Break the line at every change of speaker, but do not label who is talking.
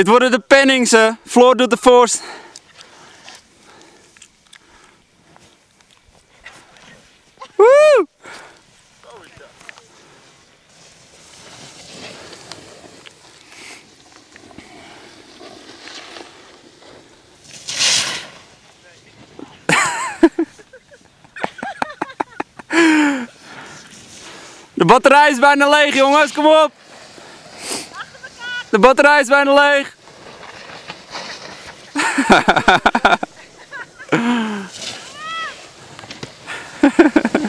Dit worden de penningsen. Floor doet de voorst. Woe! De batterij is bijna leeg jongens, kom op! De batterij is bijna leeg!